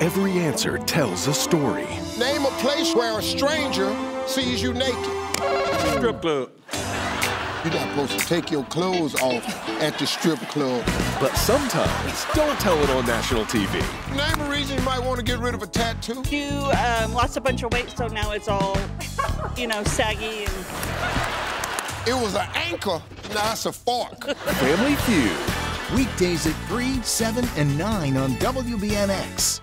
Every answer tells a story. Name a place where a stranger sees you naked. Strip club. You're not supposed to take your clothes off at the strip club. But sometimes, don't tell it on national TV. Name a reason you might want to get rid of a tattoo. You um, lost a bunch of weight, so now it's all, you know, saggy and. It was an anchor, now it's a fork. Family Feud. Weekdays at 3, 7, and 9 on WBNX.